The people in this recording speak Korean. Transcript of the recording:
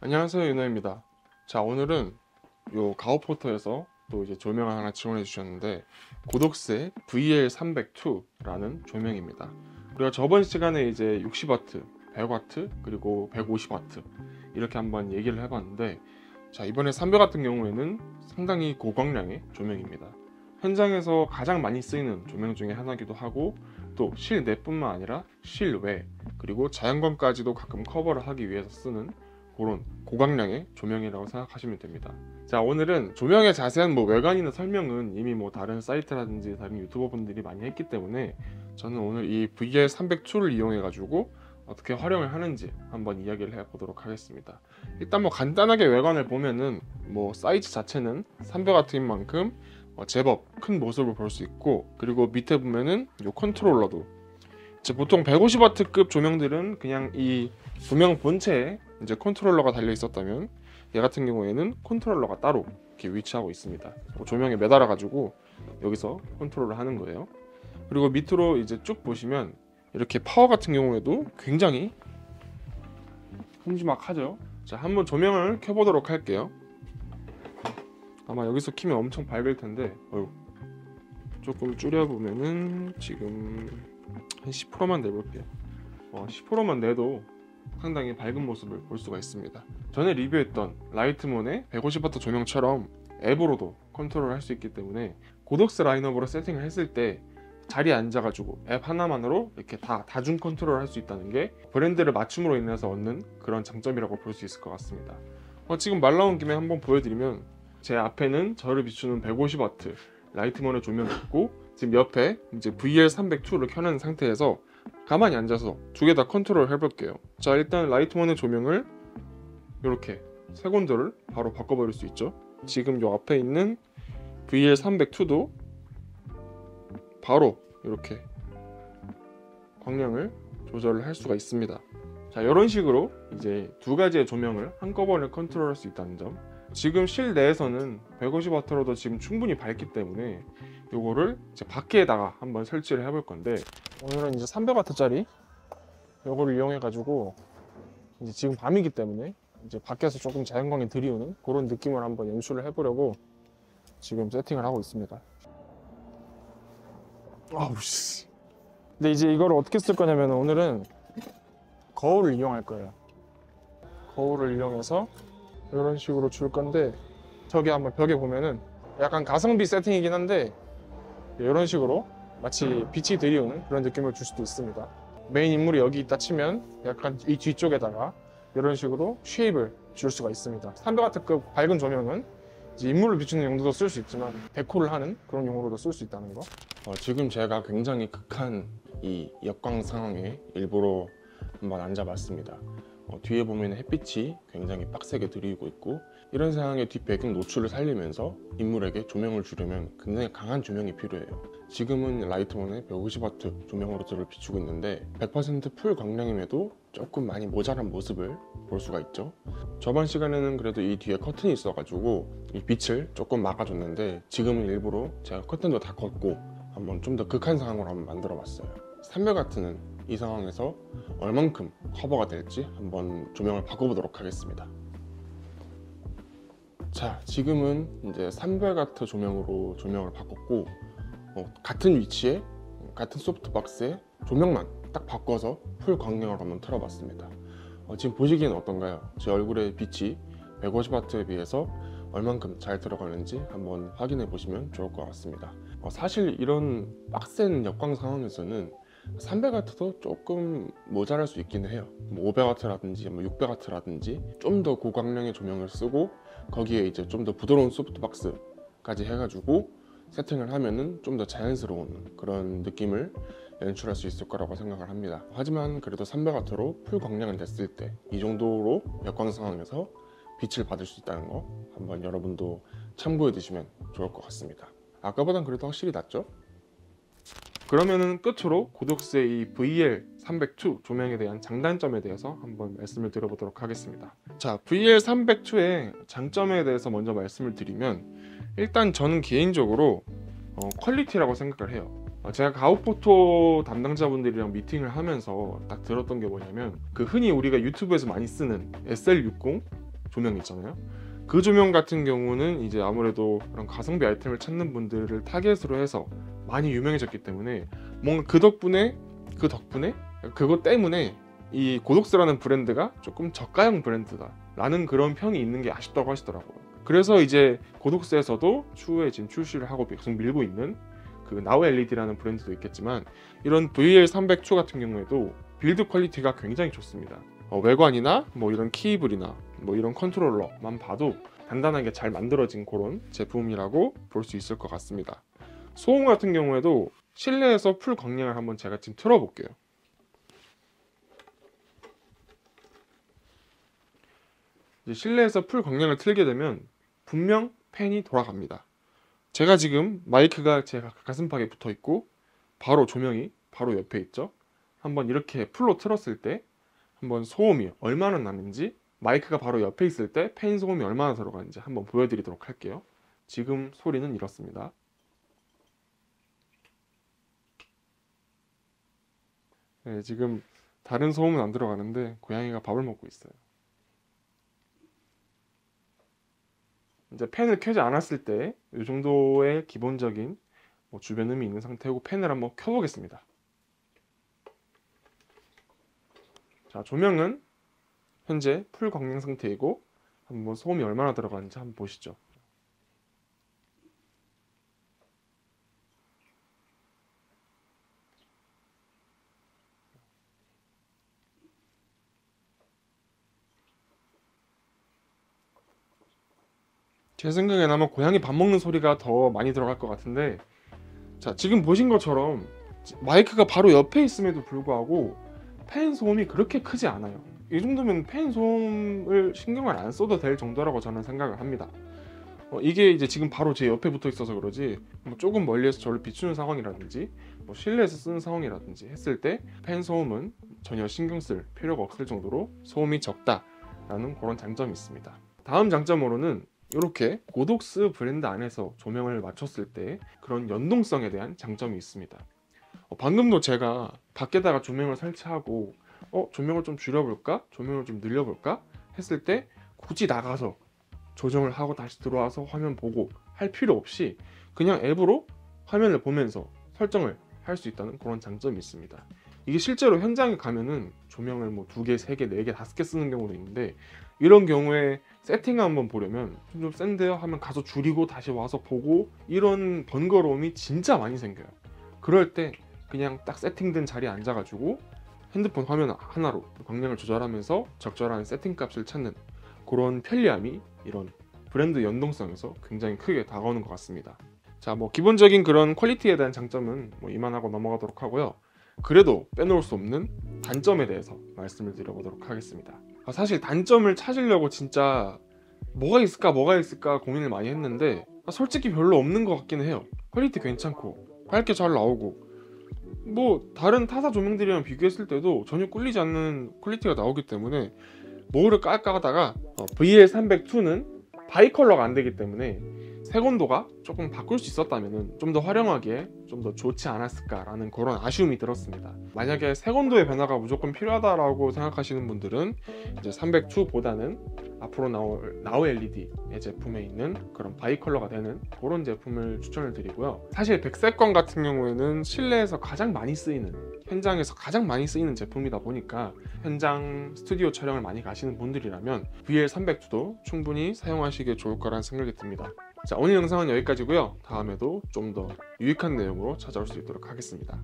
안녕하세요 윤호입니다. 자 오늘은 요 가오포터에서 또 이제 조명을 하나 지원해 주셨는데 고독세 VL302라는 조명입니다. 우리가 저번 시간에 이제 60W, 100W 그리고 150W 이렇게 한번 얘기를 해봤는데 자 이번에 300 같은 경우에는 상당히 고광량의 조명입니다. 현장에서 가장 많이 쓰이는 조명 중에 하나기도 하고 또 실내뿐만 아니라 실외 그리고 자연광까지도 가끔 커버를 하기 위해서 쓰는 그런 고광량의 조명이라고 생각하시면 됩니다. 자 오늘은 조명의 자세한 뭐 외관이나 설명은 이미 뭐 다른 사이트라든지 다른 유튜버 분들이 많이 했기 때문에 저는 오늘 이 VL302를 이용해 가지고 어떻게 활용을 하는지 한번 이야기를 해보도록 하겠습니다. 일단 뭐 간단하게 외관을 보면은 뭐 사이즈 자체는 300W인 만큼 어, 제법 큰 모습을 볼 수 있고 그리고 밑에 보면은 이 컨트롤러도 보통 150W급 조명들은 그냥 이 조명 본체에 이제 컨트롤러가 달려 있었다면 얘 같은 경우에는 컨트롤러가 따로 이렇게 위치하고 있습니다. 조명에 매달아 가지고 여기서 컨트롤을 하는 거예요. 그리고 밑으로 이제 쭉 보시면 이렇게 파워 같은 경우에도 굉장히 큼지막하죠. 자, 한번 조명을 켜보도록 할게요. 아마 여기서 키면 엄청 밝을 텐데, 어휴, 조금 줄여보면은 지금 한 10%만 내볼게요. 어, 10%만 내도 상당히 밝은 모습을 볼 수가 있습니다. 전에 리뷰했던 라이트몬의 150W 조명처럼 앱으로도 컨트롤 할 수 있기 때문에 고독스 라인업으로 세팅을 했을 때 자리에 앉아가지고 앱 하나만으로 이렇게 다 다중 컨트롤 할 수 있다는 게 브랜드를 맞춤으로 인해서 얻는 그런 장점이라고 볼 수 있을 것 같습니다. 어, 지금 말 나온 김에 한번 보여드리면 제 앞에는 저를 비추는 150W 라이트몬의 조명이 있고 지금 옆에 이제 VL302를 켜놓은 상태에서 가만히 앉아서 두 개 다 컨트롤 해볼게요. 자 일단 라이트몬의 조명을 이렇게 색온도를 바로 바꿔버릴 수 있죠. 지금 요 앞에 있는 VL302도 바로 이렇게 광량을 조절을 할 수가 있습니다. 자 이런 식으로 이제 두 가지의 조명을 한꺼번에 컨트롤 할 수 있다는 점. 지금 실내에서는 150W로도 지금 충분히 밝기 때문에 요거를 이제 밖에다가 한번 설치를 해볼 건데 오늘은 이제 300W짜리 요거를 이용해 가지고 이제 지금 밤이기 때문에 이제 밖에서 조금 자연광이 들이오는 그런 느낌을 한번 연출을 해보려고 지금 세팅을 하고 있습니다. 아우 씨. 근데 이제 이거를 어떻게 쓸 거냐면 오늘은 거울을 이용할 거예요. 거울을 이용해서 이런 식으로 줄 건데 저기 한번 벽에 보면은 약간 가성비 세팅이긴 한데 이런 식으로 마치 빛이 들이오는 그런 느낌을 줄 수도 있습니다. 메인 인물이 여기 있다 치면 약간 이 뒤쪽에다가 이런 식으로 쉐입을 줄 수가 있습니다. 300W급 밝은 조명은 인물을 비추는 용도도 쓸 수 있지만 데코를 하는 그런 용으로도 쓸 수 있다는 거. 어, 지금 제가 굉장히 극한 이 역광 상황에 일부러 한번 앉아봤습니다. 어, 뒤에 보면 햇빛이 굉장히 빡세게 들이고 있고 이런 상황에 뒷 배경 노출을 살리면서 인물에게 조명을 주려면 굉장히 강한 조명이 필요해요. 지금은 라이트원의 150W 조명 으로 저를 비추고 있는데 100% full 광량임에도 조금 많이 모자란 모습을 볼 수가 있죠. 저번 시간에는 그래도 이 뒤에 커튼이 있어가지고 이 빛을 조금 막아줬는데 지금은 일부러 제가 커튼도 다 걷고 한번 좀 더 극한 상황으로 한번 만들어 봤어요. 300W는 이 상황에서 얼만큼 커버가 될지 한번 조명을 바꿔보도록 하겠습니다. 자 지금은 이제 300W 조명으로 조명을 바꿨고 어, 같은 위치에 같은 소프트박스에 조명만 딱 바꿔서 풀 광량으로 한번 틀어봤습니다. 어, 지금 보시기에는 어떤가요? 제 얼굴의 빛이 150W에 비해서 얼만큼 잘 들어가는지 한번 확인해 보시면 좋을 것 같습니다. 어, 사실 이런 빡센 역광 상황에서는 300W도 조금 모자랄 수 있긴 해요. 뭐 500W라든지 뭐 600W라든지 좀 더 고광량의 조명을 쓰고 거기에 이제 좀 더 부드러운 소프트박스까지 해가지고 세팅을 하면은 좀 더 자연스러운 그런 느낌을 연출할 수 있을 거라고 생각을 합니다. 하지만 그래도 300W로 풀 광량을 냈을 때 이 정도로 역광 상황에서 빛을 받을 수 있다는 거 한번 여러분도 참고해 두시면 좋을 것 같습니다. 아까보단 그래도 확실히 낫죠? 그러면은 끝으로 고독스의 이 VL302 조명에 대한 장단점에 대해서 한번 말씀을 드려보도록 하겠습니다. 자, VL302의 장점에 대해서 먼저 말씀을 드리면 일단 저는 개인적으로 어, 퀄리티라고 생각을 해요. 어, 제가 가오포토 담당자분들이랑 미팅을 하면서 딱 들었던 게 뭐냐면 그 흔히 우리가 유튜브에서 많이 쓰는 SL60 조명 있잖아요. 그 조명 같은 경우는 이제 아무래도 그런 가성비 아이템을 찾는 분들을 타겟으로 해서 많이 유명해졌기 때문에 뭔가 그 덕분에 그 덕분에 그것 때문에 이 고독스라는 브랜드가 조금 저가형 브랜드다라는 그런 평이 있는 게 아쉽다고 하시더라고요. 그래서 이제 고독스에서도 추후에 지금 출시를 하고 계속 밀고 있는 그 나우 LED라는 브랜드도 있겠지만 이런 VL300 2 같은 경우에도 build quality가 굉장히 좋습니다. 어, 외관이나 뭐 이런 케이블이나 뭐 이런 컨트롤러만 봐도 단단하게 잘 만들어진 그런 제품이라고 볼 수 있을 것 같습니다. 소음 같은 경우에도 실내에서 full 광량을 한번 제가 지금 틀어볼게요. 실내에서 full 광량을 틀게 되면 분명 팬이 돌아갑니다. 제가 지금 마이크가 제 가슴팍에 붙어 있고 바로 조명이 바로 옆에 있죠. 한번 이렇게 풀로 틀었을 때 한번 소음이 얼마나 나는지 마이크가 바로 옆에 있을 때 팬 소음이 얼마나 들어가는지 한번 보여드리도록 할게요. 지금 소리는 이렇습니다. 네, 지금 다른 소음은 안 들어가는데 고양이가 밥을 먹고 있어요. 이제 팬을 켜지 않았을 때 이 정도의 기본적인 뭐 주변 음이 있는 상태고 팬을 한번 켜보겠습니다. 자 조명은 현재 풀 광량 상태이고 한번 소음이 얼마나 들어가는지 한번 보시죠. 제 생각엔 아마 고양이 밥 먹는 소리가 더 많이 들어갈 것 같은데 자 지금 보신 것처럼 마이크가 바로 옆에 있음에도 불구하고 팬 소음이 그렇게 크지 않아요. 이 정도면 팬 소음을 신경을 안 써도 될 정도라고 저는 생각을 합니다. 어, 이게 이제 지금 바로 제 옆에 붙어 있어서 그러지 뭐 조금 멀리에서 저를 비추는 상황이라든지 뭐 실내에서 쓰는 상황이라든지 했을 때 팬 소음은 전혀 신경 쓸 필요가 없을 정도로 소음이 적다 라는 그런 장점이 있습니다. 다음 장점으로는 이렇게 고독스 브랜드 안에서 조명을 맞췄을 때 그런 연동성에 대한 장점이 있습니다. 어, 방금도 제가 밖에다가 조명을 설치하고 어 조명을 좀 줄여볼까? 조명을 좀 늘려볼까? 했을 때 굳이 나가서 조정을 하고 다시 들어와서 화면 보고 할 필요 없이 그냥 앱으로 화면을 보면서 설정을 할 수 있다는 그런 장점이 있습니다. 이게 실제로 현장에 가면은 조명을 뭐 두 개, 세 개, 네 개, 다섯 개 쓰는 경우도 있는데 이런 경우에 세팅을 한번 보려면 좀 센데요 하면 가서 줄이고 다시 와서 보고 이런 번거로움이 진짜 많이 생겨요. 그럴 때 그냥 딱 세팅된 자리에 앉아가지고 핸드폰 화면 하나로 광량을 조절하면서 적절한 세팅 값을 찾는 그런 편리함이 이런 브랜드 연동성에서 굉장히 크게 다가오는 것 같습니다. 자, 뭐 기본적인 그런 quality에 대한 장점은 뭐 이만하고 넘어가도록 하고요. 그래도 빼놓을 수 없는 단점에 대해서 말씀을 드려보도록 하겠습니다. 아, 사실 단점을 찾으려고 진짜 뭐가 있을까 뭐가 있을까 고민을 많이 했는데 아, 솔직히 별로 없는 것 같기는 해요. quality 괜찮고 밝게 잘 나오고 뭐 다른 타사 조명들이랑 비교했을 때도 전혀 꿀리지 않는 quality가 나오기 때문에 뭐를 어, VL302는 바이컬러가 안 되기 때문에 색온도가 조금 바꿀 수 있었다면 좀 더 활용하기에 좀 더 좋지 않았을까라는 그런 아쉬움이 들었습니다. 만약에 색온도의 변화가 무조건 필요하다라고 생각하시는 분들은 이제 302보다는 앞으로 나올 나우 LED의 제품에 있는 그런 바이컬러가 되는 그런 제품을 추천을 드리고요. 사실 백색광 같은 경우에는 실내에서 가장 많이 쓰이는 현장에서 가장 많이 쓰이는 제품이다 보니까 현장 스튜디오 촬영을 많이 가시는 분들이라면 VL302도 충분히 사용하시기에 좋을 거라는 생각이 듭니다. 자 오늘 영상은 여기까지고요. 다음에도 좀 더 유익한 내용으로 찾아올 수 있도록 하겠습니다